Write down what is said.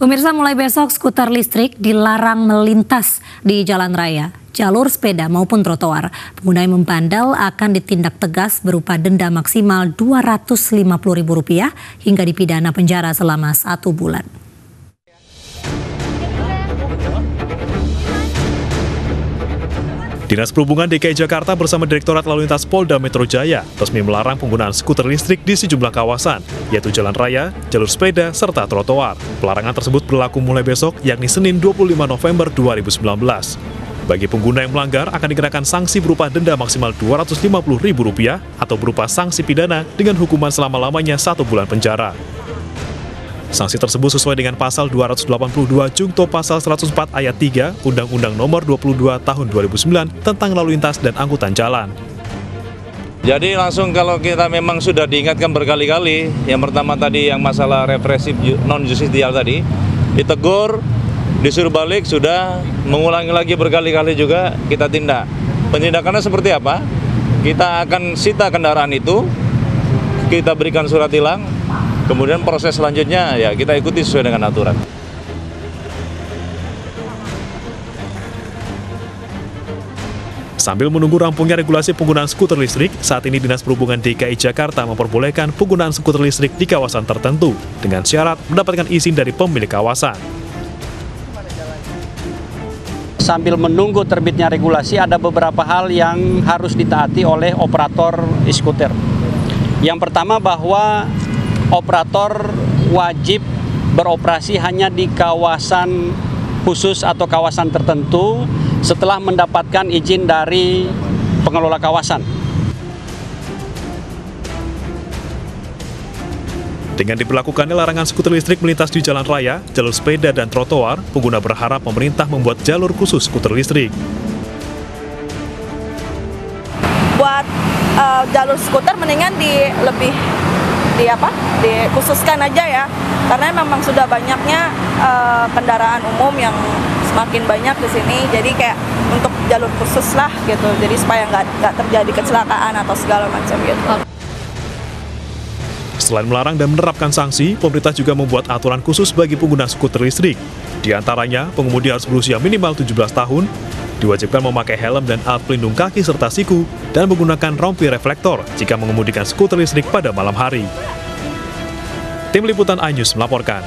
Pemirsa mulai besok skuter listrik dilarang melintas di jalan raya, jalur sepeda maupun trotoar. Pengguna yang membandel akan ditindak tegas berupa denda maksimal Rp250.000 hingga dipidana penjara selama satu bulan. Dinas Perhubungan DKI Jakarta bersama Direktorat Lalu Lintas Polda Metro Jaya resmi melarang penggunaan skuter listrik di sejumlah kawasan, yaitu jalan raya, jalur sepeda, serta trotoar. Pelarangan tersebut berlaku mulai besok, yakni Senin 25 November 2019. Bagi pengguna yang melanggar akan dikenakan sanksi berupa denda maksimal Rp250.000 atau berupa sanksi pidana dengan hukuman selama-lamanya satu bulan penjara. Sanksi tersebut sesuai dengan pasal 282 Jungto pasal 104 ayat 3 Undang-Undang Nomor 22 Tahun 2009 tentang lalu lintas dan angkutan jalan. Jadi langsung kalau kita memang sudah diingatkan berkali-kali, yang pertama tadi yang masalah represif non justisial tadi, ditegur, disuruh balik, sudah mengulangi lagi berkali-kali juga kita tindak. Penindakannya seperti apa? Kita akan sita kendaraan itu, kita berikan surat hilang, Kemudian proses selanjutnya ya kita ikuti sesuai dengan aturan. Sambil menunggu rampungnya regulasi penggunaan skuter listrik, saat ini Dinas Perhubungan DKI Jakarta memperbolehkan penggunaan skuter listrik di kawasan tertentu dengan syarat mendapatkan izin dari pemilik kawasan. Sambil menunggu terbitnya regulasi, ada beberapa hal yang harus ditaati oleh operator skuter. Yang pertama bahwa operator wajib beroperasi hanya di kawasan khusus atau kawasan tertentu setelah mendapatkan izin dari pengelola kawasan. Dengan diberlakukannya larangan skuter listrik melintas di jalan raya, jalur sepeda, dan trotoar, pengguna berharap pemerintah membuat jalur khusus skuter listrik. Buat uh, jalur skuter mendingan di lebih di apa? Dikhususkan aja ya. Karena memang sudah banyaknya uh, kendaraan umum yang semakin banyak di sini. Jadi kayak untuk jalur khusus lah gitu. Jadi supaya nggak nggak terjadi kecelakaan atau segala macam gitu. Selain melarang dan menerapkan sanksi, pemerintah juga membuat aturan khusus bagi pengguna skuter listrik. Di antaranya, pengemudi harus berusia minimal 17 tahun, diwajibkan memakai helm dan alat pelindung kaki serta siku, dan menggunakan rompi reflektor jika mengemudikan skuter listrik pada malam hari. Tim Liputan iNews melaporkan.